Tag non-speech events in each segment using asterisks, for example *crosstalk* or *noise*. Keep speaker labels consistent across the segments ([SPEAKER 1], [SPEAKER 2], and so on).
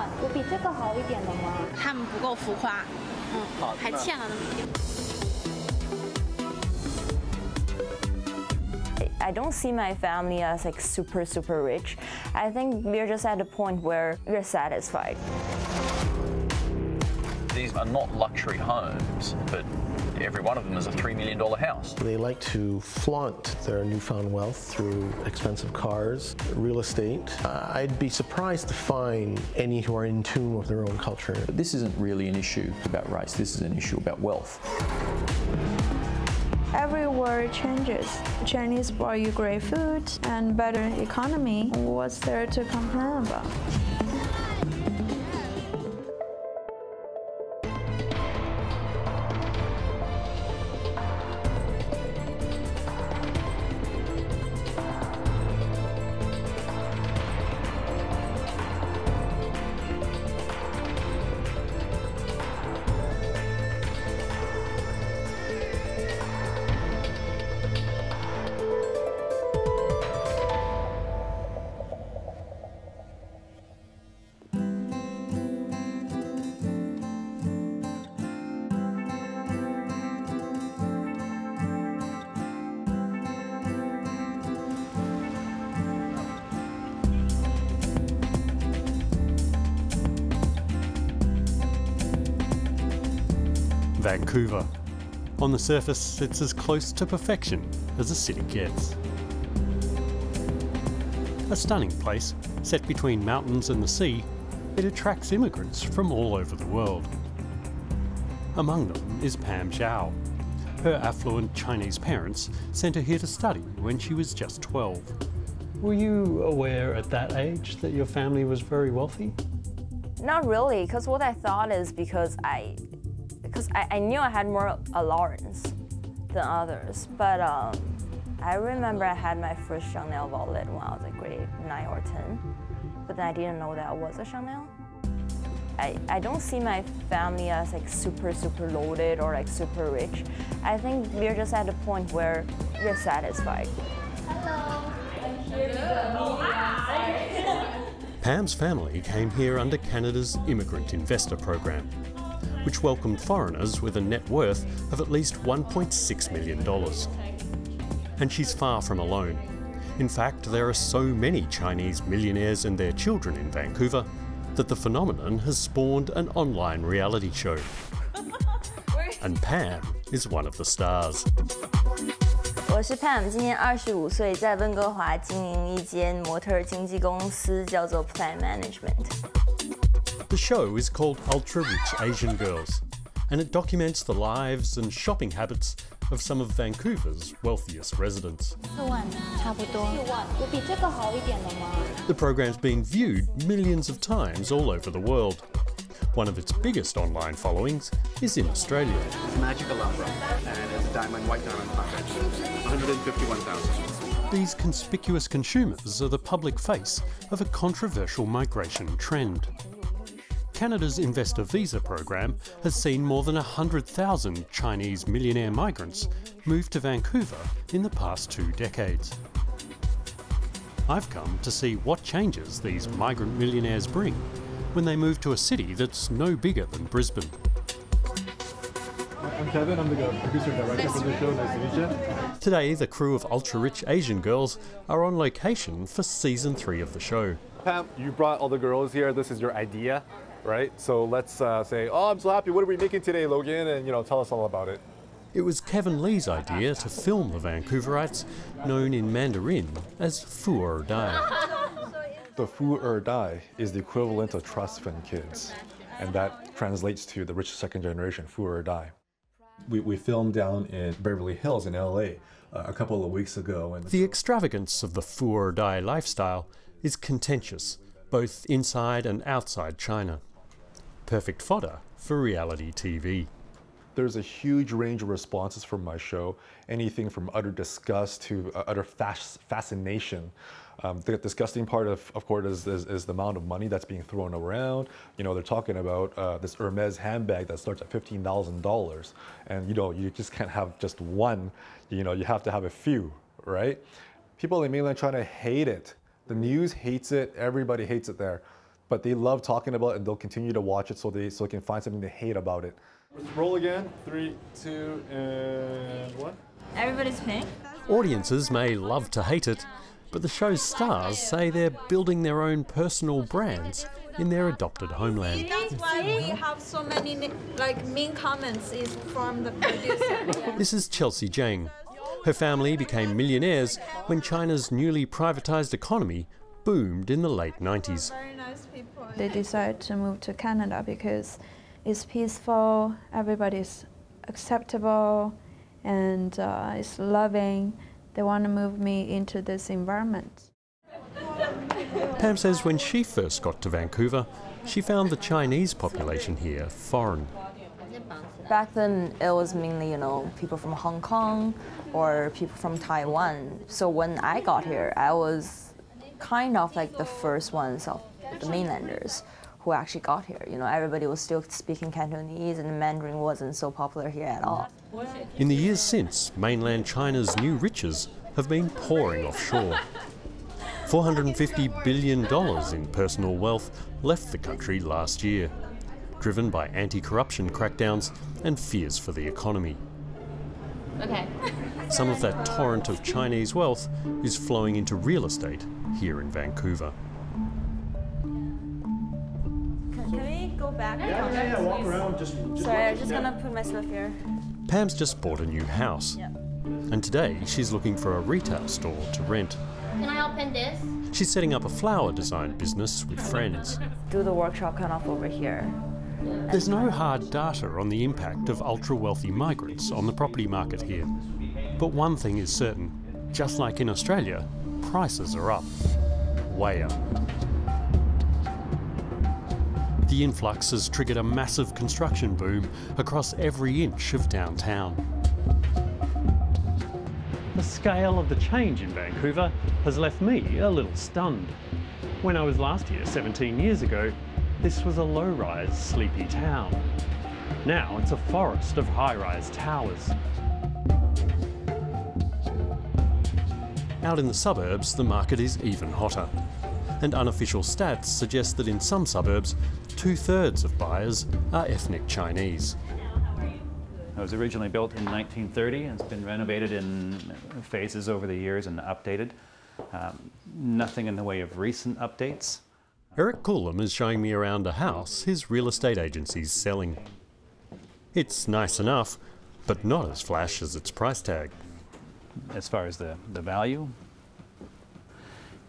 [SPEAKER 1] 万，有比这个好一点的吗？
[SPEAKER 2] 他们不够浮夸，嗯，还欠了那么一点。
[SPEAKER 3] I don't see my family as like super, super rich. I think we're just at a point where we're satisfied.
[SPEAKER 4] These are not luxury homes, but every one of them is a $3 million house.
[SPEAKER 5] They like to flaunt their newfound wealth through expensive cars, real estate. Uh, I'd be surprised to find any who are in tune with their own culture.
[SPEAKER 6] This isn't really an issue about race, this is an issue about wealth.
[SPEAKER 7] Every world changes. Chinese brought you great food and better economy. What's there to complain about?
[SPEAKER 8] Vancouver. On the surface, it's as close to perfection as a city gets. A stunning place, set between mountains and the sea, it attracts immigrants from all over the world. Among them is Pam Zhao. Her affluent Chinese parents sent her here to study when she was just 12. Were you aware at that age that your family was very wealthy?
[SPEAKER 3] Not really, because what I thought is because I, because I, I knew I had more allowance than others. But um, I remember I had my first Chanel wallet when I was like grade nine or ten, but then I didn't know that it was a Chanel. I, I don't see my family as like super super loaded or like super rich. I think we're just at a point where we're satisfied. Hello. Hello.
[SPEAKER 8] Pam's family came here under Canada's Immigrant Investor Program, which welcomed foreigners with a net worth of at least $1.6 million. And she's far from alone. In fact, there are so many Chinese millionaires and their children in Vancouver that the phenomenon has spawned an online reality show. *laughs* And Pam is one of the stars.
[SPEAKER 3] 我是 Pam，今年二十五岁，在温哥华经营一间模特儿经纪公司，叫做 Plan Management。
[SPEAKER 8] show is called Ultra Rich Asian Girls, and it documents the lives and shopping habits of some of Vancouver's wealthiest residents. The program's been viewed millions of times all over the world. One of its biggest online followings is in Australia.
[SPEAKER 9] It's and it's diamond, white diamond package. 151,000.
[SPEAKER 8] These conspicuous consumers are the public face of a controversial migration trend. Canada's Investor Visa program has seen more than 100,000 Chinese millionaire migrants move to Vancouver in the past two decades. I've come to see what changes these migrant millionaires bring when they move to a city that's no bigger than Brisbane.
[SPEAKER 10] I'm Kevin, I'm the producer and director for the show. Nice to meet you.
[SPEAKER 8] Today, the crew of ultra rich Asian girls are on location for season three of the show.
[SPEAKER 10] Pam, you brought all the girls here. This is your idea, right? So let's uh, say, oh, I'm so happy. What are we making today, Logan? And, you know, tell us all about it.
[SPEAKER 8] It was Kevin Li's idea to film the Vancouverites, known in Mandarin as Fu or Die.
[SPEAKER 10] The Fu Er Dai is the equivalent of trust fund kids. And that translates to the rich second generation, Fu Er Dai. We, we filmed down in Beverly Hills in LA uh, a couple of weeks ago. And
[SPEAKER 8] The extravagance of the Fu or Die lifestyle is contentious, both inside and outside China. Perfect fodder for reality TV.
[SPEAKER 10] There's a huge range of responses from my show, anything from utter disgust to uh, utter fas- fascination. Um, the disgusting part, of, of course, is, is, is the amount of money that's being thrown around. You know, they're talking about uh, this Hermes handbag that starts at $15,000. And, you know, you just can't have just one. You know, you have to have a few, right? People in mainland China hate it. The news hates it. Everybody hates it there. But they love talking about it and they'll continue to watch it so they so they can find something to hate about it. Let's roll again. Three, two, and one.
[SPEAKER 3] Everybody's pink.
[SPEAKER 8] Audiences may love to hate it, but the show's stars say they're building their own personal brands in their adopted homeland.
[SPEAKER 7] That's why we have so many like mean comments is from the producer. *laughs*
[SPEAKER 8] This is Chelsea Jiang. Her family became millionaires when China's newly privatized economy boomed in the late 90s.
[SPEAKER 7] Nice. They decided to move to Canada because it's peaceful, everybody's acceptable, and uh, it's loving. They want to move me into this environment.
[SPEAKER 8] Pam says when she first got to Vancouver, she found the Chinese population here foreign.
[SPEAKER 3] Back then, it was mainly, you know, people from Hong Kong or people from Taiwan. So when I got here, I was kind of like the first ones of the mainlanders who actually got here. You know, everybody was still speaking Cantonese and Mandarin wasn't so popular here at all.
[SPEAKER 8] In the years since, mainland China's new riches have been pouring offshore. $450 billion in personal wealth left the country last year, driven by anti corruption crackdowns and fears for the economy.
[SPEAKER 1] Okay. *laughs*
[SPEAKER 8] Some of that torrent of Chinese wealth is flowing into real estate here in Vancouver.
[SPEAKER 3] Can we go back?
[SPEAKER 5] Yeah, yeah, yeah, walk around. Just, just
[SPEAKER 3] Sorry, I'm just
[SPEAKER 5] yeah.
[SPEAKER 3] gonna put my stuff here.
[SPEAKER 8] Pam's just bought a new house, and today she's looking for a retail store to rent.
[SPEAKER 1] Can I open this?
[SPEAKER 8] She's setting up a flower design business with friends.
[SPEAKER 3] Do the workshop kind of over here.
[SPEAKER 8] There's no hard data on the impact of ultra wealthy migrants on the property market here. But one thing is certain just like in Australia, prices are up. Way up. The influx has triggered a massive construction boom across every inch of downtown. The scale of the change in Vancouver has left me a little stunned. When I was last here, 17 years ago, this was a low rise, sleepy town. Now it's a forest of high rise towers. Out in the suburbs, the market is even hotter. And unofficial stats suggest that in some suburbs, two thirds of buyers are ethnic Chinese.
[SPEAKER 11] It was originally built in 1930 and it's been renovated in phases over the years and updated. Um, nothing in the way of recent updates.
[SPEAKER 8] Eric Coulombe is showing me around a house his real estate agency's selling. It's nice enough, but not as flash as its price tag.
[SPEAKER 11] As far as the, the value,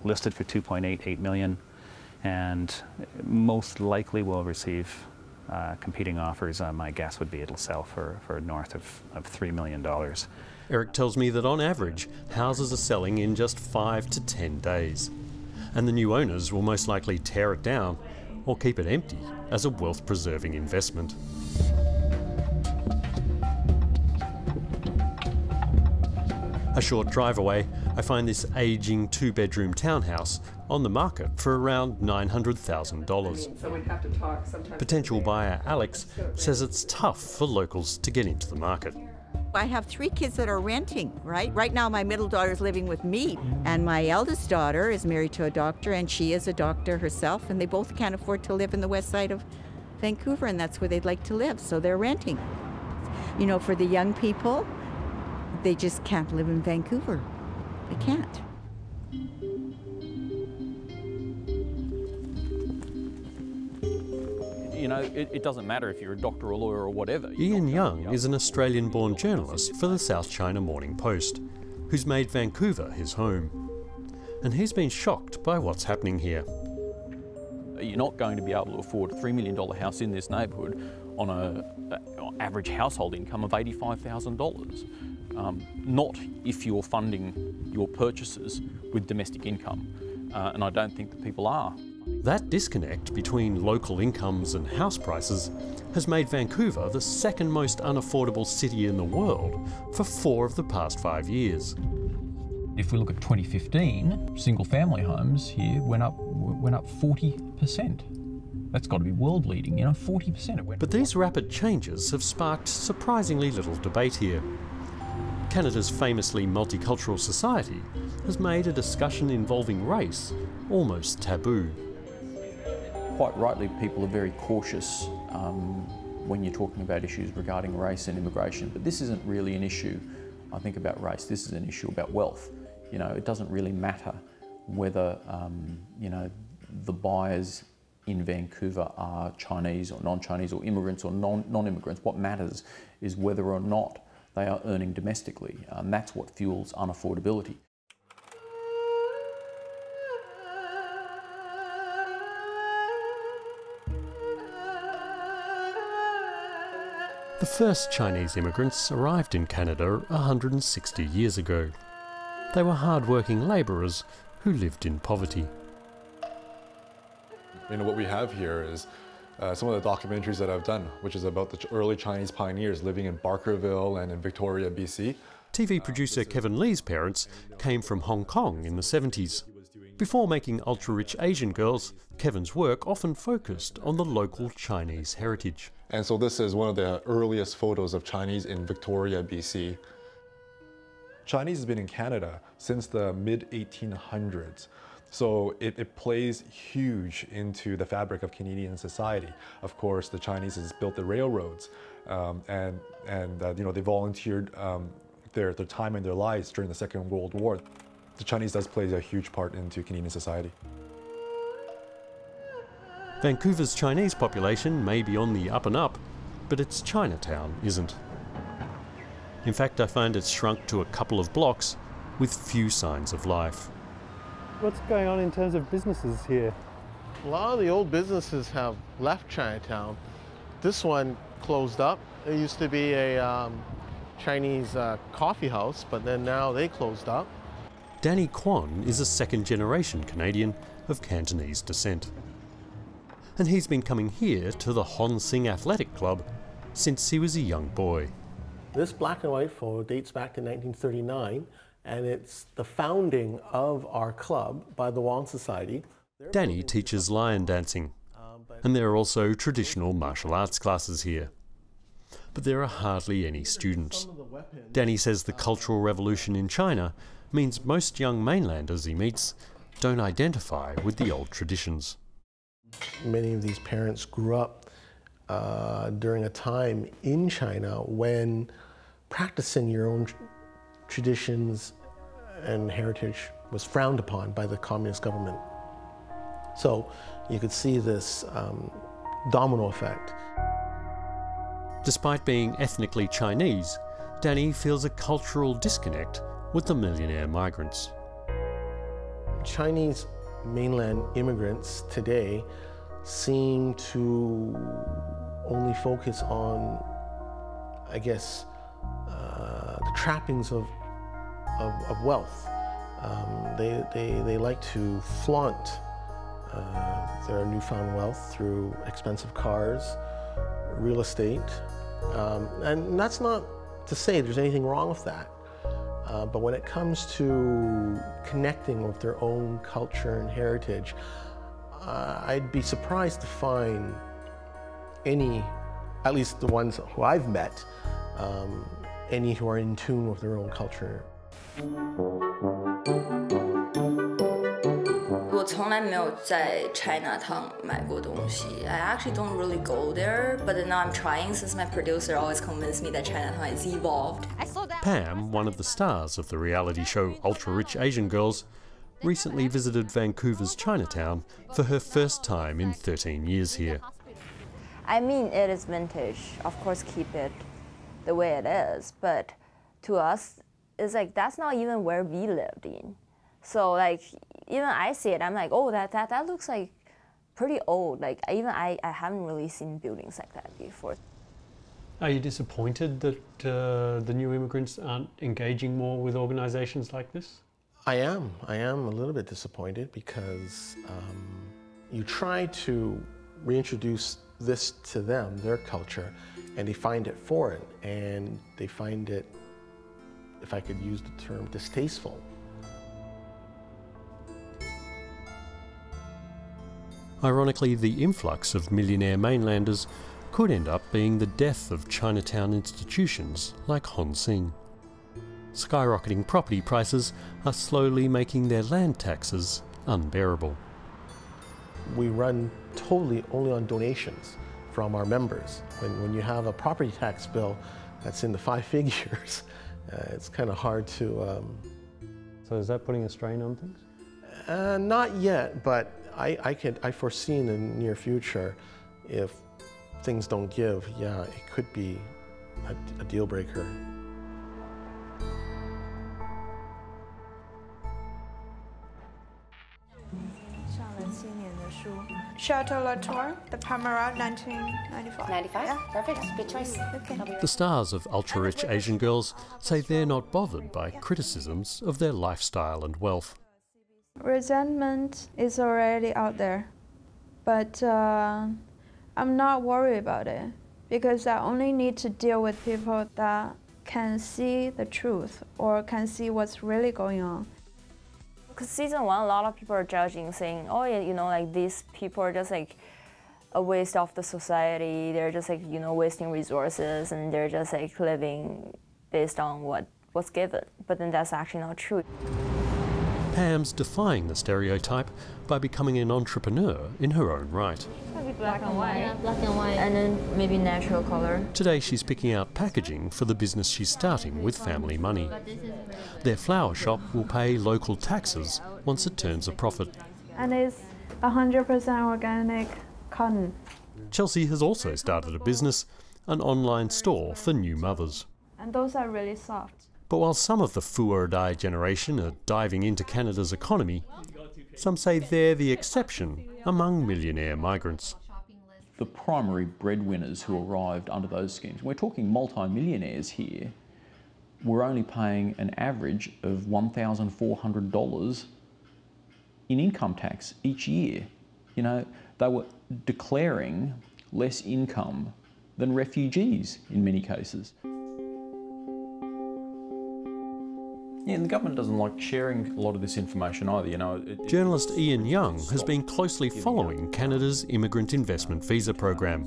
[SPEAKER 11] listed for 2.88 million and most likely will receive uh, competing offers. Uh, my guess would be it'll sell for, for north of, of $3 million.
[SPEAKER 8] Eric tells me that on average, houses are selling in just 5 to 10 days. And the new owners will most likely tear it down or keep it empty as a wealth preserving investment. A short drive away, I find this aging two bedroom townhouse on the market for around $900,000.
[SPEAKER 12] So we'd have to talk sometimes.
[SPEAKER 8] Potential buyer Alex says it's tough for locals to get into the market.
[SPEAKER 13] I have three kids that are renting, right? Right now, my middle daughter is living with me, and my eldest daughter is married to a doctor, and she is a doctor herself, and they both can't afford to live in the west side of Vancouver, and that's where they'd like to live, so they're renting. You know, for the young people, they just can't live in Vancouver. They can't.
[SPEAKER 6] You know, it, it doesn't matter if you're a doctor or lawyer or whatever.
[SPEAKER 8] Ian Young is an Australian born journalist for the South China Morning Post, who's made Vancouver his home. And he's been shocked by what's happening here.
[SPEAKER 6] You're not going to be able to afford a $3 million house in this neighbourhood on a, a average household income of $85,000. Um, not if you're funding your purchases with domestic income. Uh, and I don't think that people are.
[SPEAKER 8] That disconnect between local incomes and house prices has made Vancouver the second most unaffordable city in the world for four of the past five years.
[SPEAKER 4] If we look at 2015, single family homes here went up went up 40%. That's got to be world leading, you know, 40% it went.
[SPEAKER 8] But these rapid changes have sparked surprisingly little debate here. Canada's famously multicultural society has made a discussion involving race almost taboo.
[SPEAKER 6] quite rightly, people are very cautious um, when you're talking about issues regarding race and immigration, but this isn't really an issue, I think, about race. This is an issue about wealth. You know, it doesn't really matter whether, um, you know, the buyers in Vancouver are Chinese or non-Chinese or immigrants or non- non-immigrants. What matters is whether or not they are earning domestically, and that's what fuels unaffordability.
[SPEAKER 8] The first Chinese immigrants arrived in Canada 160 years ago. They were hard-working labourers who lived in poverty.
[SPEAKER 10] You know, what we have here is uh, some of the documentaries that I've done, which is about the early Chinese pioneers living in Barkerville and in Victoria, BC.
[SPEAKER 8] TV producer Kevin Li's parents came from Hong Kong in the 70s. Before making ultra rich Asian girls, Kevin's work often focused on the local Chinese heritage.
[SPEAKER 10] And so this is one of the earliest photos of Chinese in Victoria, BC. Chinese has been in Canada since the mid 1800s. So it, it, plays huge into the fabric of Canadian society. Of course, the Chinese has built the railroads, um, and and uh, you know they volunteered um, their their time and their lives during the Second World War. The Chinese does play a huge part into Canadian society.
[SPEAKER 8] Vancouver's Chinese population may be on the up and up, but its Chinatown isn't. In fact, I find it's shrunk to a couple of blocks with few signs of life.
[SPEAKER 12] What's going on in terms of businesses here?
[SPEAKER 5] A lot of the old businesses have left Chinatown. This one closed up. It used to be a um, Chinese uh, coffee house, but then now they closed up.
[SPEAKER 8] Danny Quon is a second generation Canadian of Cantonese descent. And he's been coming here to the Hon Hsing Athletic Club since he was a young boy.
[SPEAKER 5] This black and white photo dates back to 1939 and it's the founding of our club by the Wong Society.
[SPEAKER 8] Danny teaches lion dancing, and there are also traditional martial arts classes here. But there are hardly any students. Danny says the Cultural Revolution in China means most young mainlanders he meets don't identify with the old traditions.
[SPEAKER 5] Many of these parents grew up uh, during a time in China when practicing your own traditions and heritage was frowned upon by the communist government. So you could see this um, domino effect.
[SPEAKER 8] Despite being ethnically Chinese, Danny feels a cultural disconnect with the millionaire migrants.
[SPEAKER 5] Chinese mainland immigrants today seem to only focus on, I guess, uh, the trappings of of, of wealth. Um, they, they, they like to flaunt uh, their newfound wealth through expensive cars, real estate. Um, and that's not to say there's anything wrong with that. Uh, but when it comes to connecting with their own culture and heritage, uh, I'd be surprised to find any, at least the ones who I've met, um, any who are in tune with their own culture
[SPEAKER 3] 我从来没有在 Chinatown 买过东西。I actually don't really go there, but now I'm trying since my producer always convinced me that Chinatown is evolved.
[SPEAKER 8] Pam, one of the stars of the reality show Ultra Rich Asian Girls, recently visited Vancouver's Chinatown for her first time in 13 years here.
[SPEAKER 3] I mean, it is vintage. Of course, keep it the way it is, but to us, it's like that's not even where we lived in. So like even I see it, I'm like, oh, that that that looks like pretty old. Like even I, I haven't really seen buildings like that before.
[SPEAKER 12] Are you disappointed that uh, the new immigrants aren't engaging more with organizations like this?
[SPEAKER 5] I am. I am a little bit disappointed because um, you try to reintroduce this to them, their culture, and they find it foreign and they find it if I could use the term, distasteful.
[SPEAKER 8] Ironically, the influx of millionaire mainlanders could end up being the death of Chinatown institutions like Hon Hsing. Skyrocketing property prices are slowly making their land taxes unbearable.
[SPEAKER 5] we run totally only on donations from our members. When, when you have a property tax bill that's in the five *laughs* figures, uh, it's kind of hard to. Um,
[SPEAKER 12] so is that putting a strain on things?
[SPEAKER 5] Uh, not yet, but I, I could I foresee in the near future, if things don't give, yeah, it could be a, a deal breaker.
[SPEAKER 7] Chateau Latour, The Palmyra, 1995.
[SPEAKER 14] 95? Yeah. Perfect. Good choice.
[SPEAKER 7] Okay.
[SPEAKER 8] The stars of ultra rich Asian girls say they're not bothered by criticisms of their lifestyle and wealth.
[SPEAKER 7] Resentment is already out there, but uh, I'm not worried about it because I only need to deal with people that can see the truth or can see what's really going on.
[SPEAKER 3] Because season one, a lot of people are judging, saying, "Oh, yeah, you know, like these people are just like a waste of the society. They're just like you know wasting resources, and they're just like living based on what was given." But then that's actually not true.
[SPEAKER 8] Pam's defying the stereotype by becoming an entrepreneur in her own right.
[SPEAKER 3] Black and white. Yeah, black and white. And then maybe natural color.
[SPEAKER 8] Today she's picking out packaging for the business she's starting with family money. Their flower shop will pay local taxes once it turns a profit.
[SPEAKER 7] And it's 100% organic cotton.
[SPEAKER 8] Chelsea has also started a business, an online store for new mothers.
[SPEAKER 7] And those are really soft.
[SPEAKER 8] But while some of the Fuwa Dai generation are diving into Canada's economy, some say they're the exception among millionaire migrants.
[SPEAKER 6] The primary breadwinners who arrived under those schemes, we're talking multi-millionaires here, were only paying an average of $1,400 in income tax each year. You know, they were declaring less income than refugees in many cases. Yeah, and the government doesn't like sharing a lot of this information either, you know. It,
[SPEAKER 8] Journalist Ian Young has been closely following Canada's Immigrant Investment Visa Program,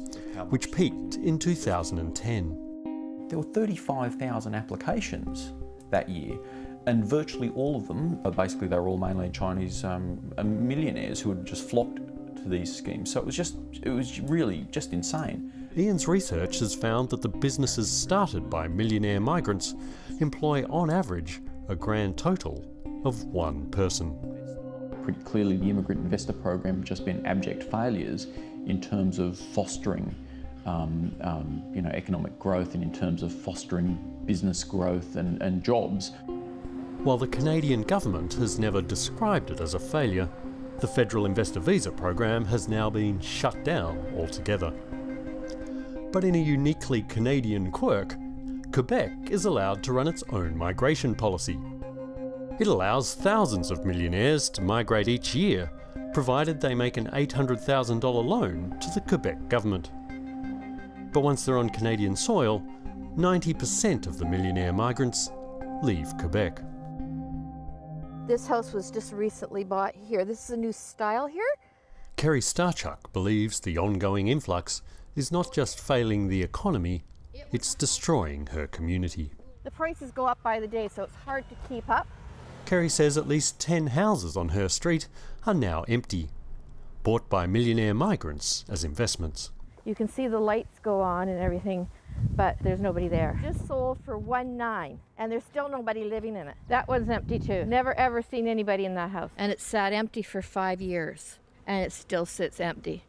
[SPEAKER 8] which peaked in 2010.
[SPEAKER 6] There were 35,000 applications that year, and virtually all of them, basically they were all mainland Chinese um, millionaires who had just flocked to these schemes. So it was just, it was really just insane.
[SPEAKER 8] Ian's research has found that the businesses started by millionaire migrants employ on average a grand total of one person.
[SPEAKER 6] Pretty clearly, the Immigrant Investor Program has just been abject failures in terms of fostering um, um, you know, economic growth and in terms of fostering business growth and, and jobs.
[SPEAKER 8] While the Canadian government has never described it as a failure, the Federal Investor Visa program has now been shut down altogether. But in a uniquely Canadian quirk, Quebec is allowed to run its own migration policy. It allows thousands of millionaires to migrate each year, provided they make an $800,000 loan to the Quebec government. But once they're on Canadian soil, 90% of the millionaire migrants leave Quebec.
[SPEAKER 15] This house was just recently bought here. This is a new style here.
[SPEAKER 8] Kerry Starchuk believes the ongoing influx is not just failing the economy, it's destroying her community.
[SPEAKER 15] The prices go up by the day, so it's hard to keep up.
[SPEAKER 8] Kerry says at least 10 houses on her street are now empty, bought by millionaire migrants as investments.
[SPEAKER 15] You can see the lights go on and everything, but there's nobody there. Just sold for one nine, and there's still nobody living in it. That one's empty too. Never ever seen anybody in that house. And it sat empty for five years, and it still sits empty.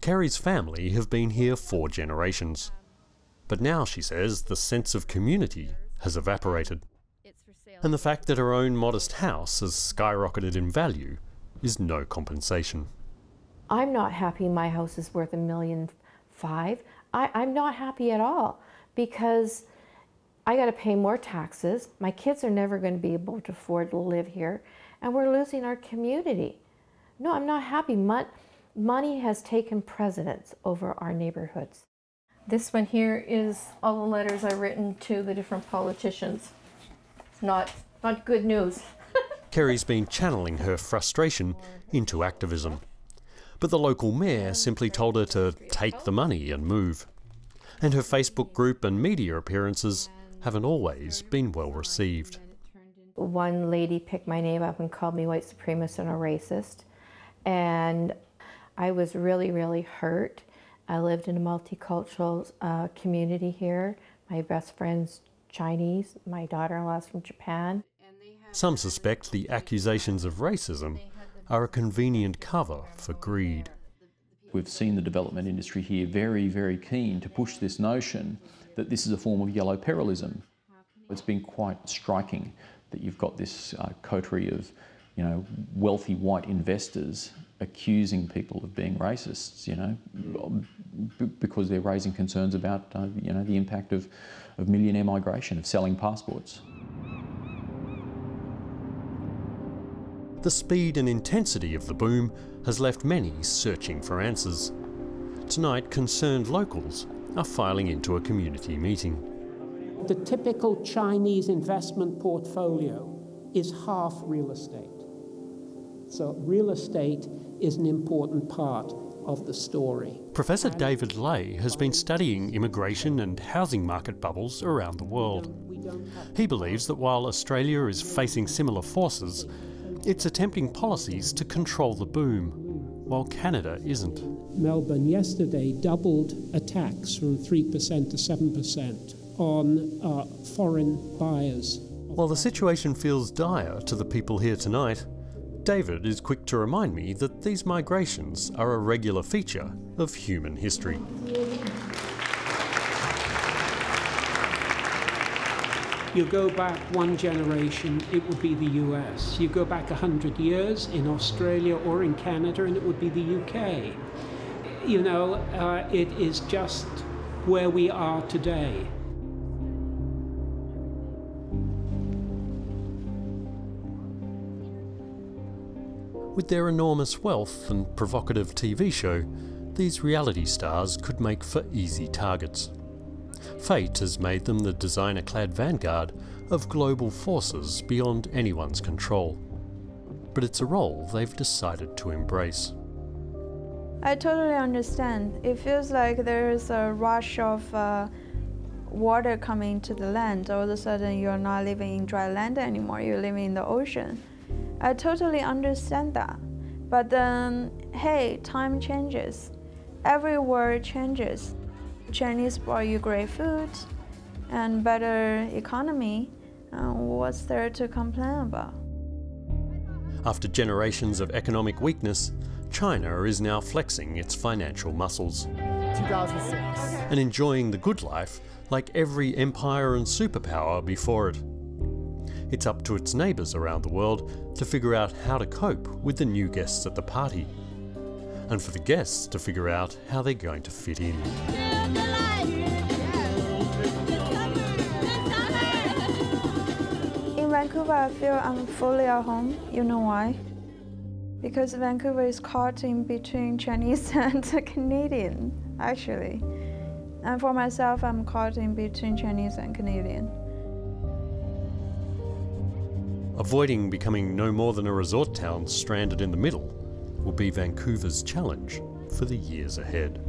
[SPEAKER 8] Kerry's family have been here four generations. But now, she says, the sense of community has evaporated. And the fact that her own modest house has skyrocketed in value is no compensation.
[SPEAKER 15] I'm not happy my house is worth a million five. I, I'm not happy at all because I got to pay more taxes. My kids are never going to be able to afford to live here, and we're losing our community. No, I'm not happy. Mon money has taken precedence over our neighborhoods. This one here is all the letters I've written to the different politicians. Not, not good news. *laughs*
[SPEAKER 8] Kerry's been channeling her frustration into activism. But the local mayor simply told her to take the money and move. And her Facebook group and media appearances haven't always been well received.
[SPEAKER 15] One lady picked my name up and called me white supremacist and a racist. And I was really, really hurt. I lived in a multicultural uh, community here. My best friend's Chinese, my daughter in law's from Japan.
[SPEAKER 8] Some suspect the accusations of racism are a convenient cover for greed.
[SPEAKER 6] We've seen the development industry here very, very keen to push this notion that this is a form of yellow perilism. It's been quite striking that you've got this uh, coterie of, you know, wealthy white investors accusing people of being racists, you know, because they're raising concerns about, uh, you know, the impact of, of millionaire migration, of selling passports.
[SPEAKER 8] The speed and intensity of the boom has left many searching for answers. Tonight, concerned locals are filing into a community meeting.
[SPEAKER 16] The typical Chinese investment portfolio is half real estate. So, real estate is an important part of the story.
[SPEAKER 8] Professor David Ley has been studying immigration and housing market bubbles around the world. He believes that while Australia is facing similar forces, it's attempting policies to control the boom, while Canada isn't.
[SPEAKER 16] Melbourne yesterday doubled a tax from 3% to 7% on uh, foreign buyers.
[SPEAKER 8] While the situation feels dire to the people here tonight, David is quick to remind me that these migrations are a regular feature of human history.
[SPEAKER 16] You go back one generation, it would be the US. You go back 100 years in Australia or in Canada, and it would be the UK. You know, uh, it is just where we are today.
[SPEAKER 8] With their enormous wealth and provocative TV show, these reality stars could make for easy targets. Fate has made them the designer clad vanguard of global forces beyond anyone's control. But it's a role they've decided to embrace.
[SPEAKER 7] I totally understand. It feels like there's a rush of uh, water coming to the land. All of a sudden, you're not living in dry land anymore, you're living in the ocean. I totally understand that. But then, hey, time changes. Every world changes. Chinese brought you great food and better economy. Uh, what's there to complain about?
[SPEAKER 8] After generations of economic weakness, China is now flexing its financial muscles.
[SPEAKER 17] 2006.
[SPEAKER 8] And enjoying the good life like every empire and superpower before it. It's up to its neighbours around the world to figure out how to cope with the new guests at the party. And for the guests to figure out how they're going to fit in.
[SPEAKER 7] In Vancouver, I feel I'm fully at home. You know why? Because Vancouver is caught in between Chinese *laughs* and Canadian, actually. And for myself, I'm caught in between Chinese and Canadian.
[SPEAKER 8] Avoiding becoming no more than a resort town stranded in the middle will be Vancouver's challenge for the years ahead.